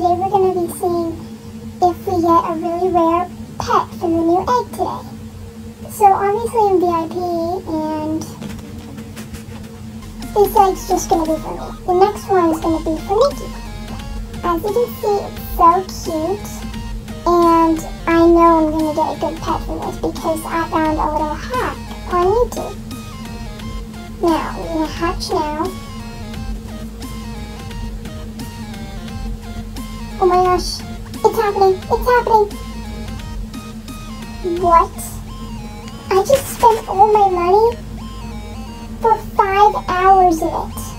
today we're going to be seeing if we get a really rare pet from the new egg today. So obviously I'm VIP and this egg's just going to be for me. The next one is going to be for Nikki. As you can see, it's so cute and I know I'm going to get a good pet from this because I found a little hack on YouTube. Now, we're going to hatch now. Oh my gosh. It's happening. It's happening. What? I just spent all my money for five hours of it.